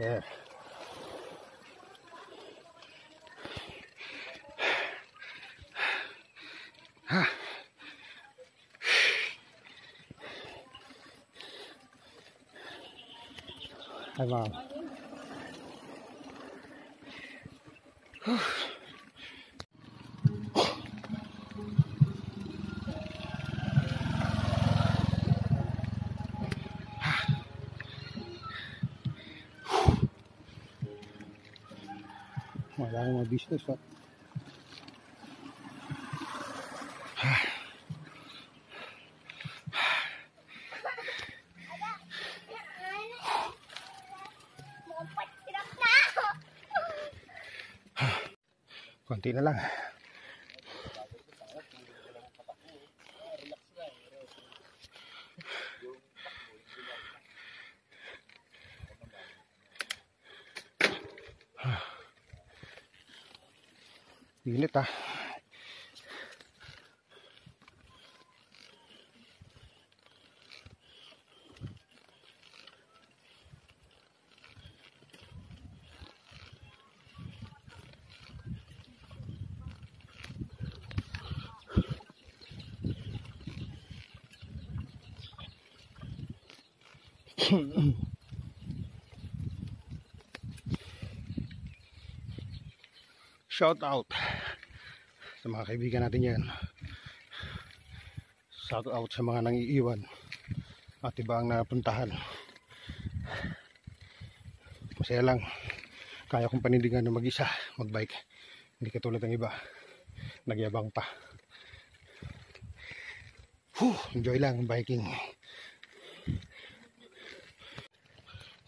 Yeah. Hi, Mom. Wala akong business. Oh. Konti na lang. Init ah. Shout out sa mga kaibigan natin yan. Shout out sa mga nangiiwan at iba ang napuntahan. Masaya lang. Kaya kong panindigan na mag-isa, mag-bike. Hindi katulad ng iba. Nagyabang pa. Whew, enjoy lang biking.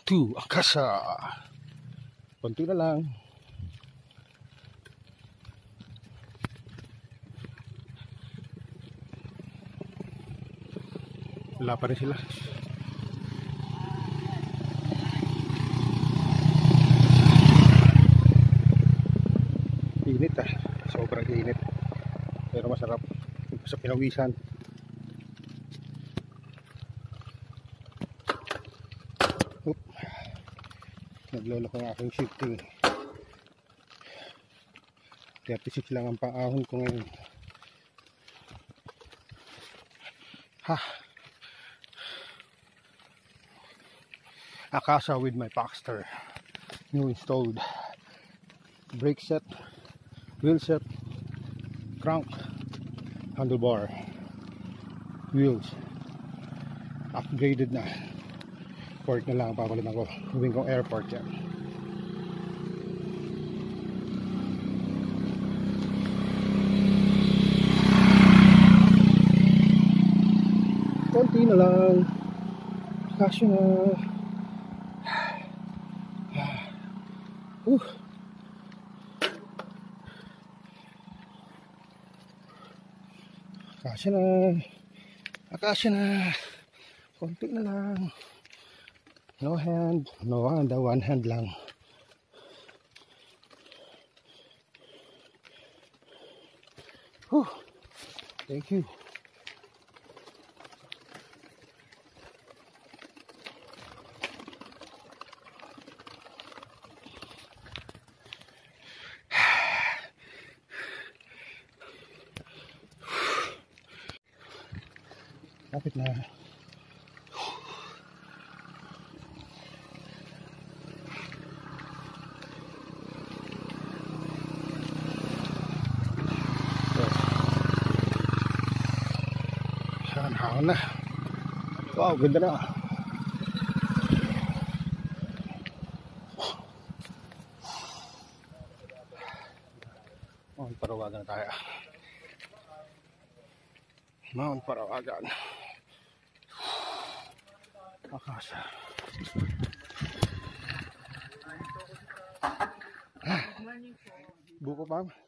To Akasa. Konti na lang. Wala pa rin sila. Init ah. Sobrang init. Pero masarap. Sa pinawisan. Oop. Naglolo ko ang aking shifting. 36 lang ang paahon ko ngayon. Ha. Akasa with my Paxter. New installed. Brake set, wheel set, crank, handlebar, wheels. Upgraded na. Port na lang ang papalitan ko. Gawin kong airport yan. Konti na lang. Kasyo na. Uh. Kasya na. Akasya na. Konti na lang. No hand. No hand. One hand lang. Whew. Thank you. Kapit na. Saan hahon na. Wow, ganda na. Mount Parawagan tayo. Mount Parawagan. Akasa. Buko pa.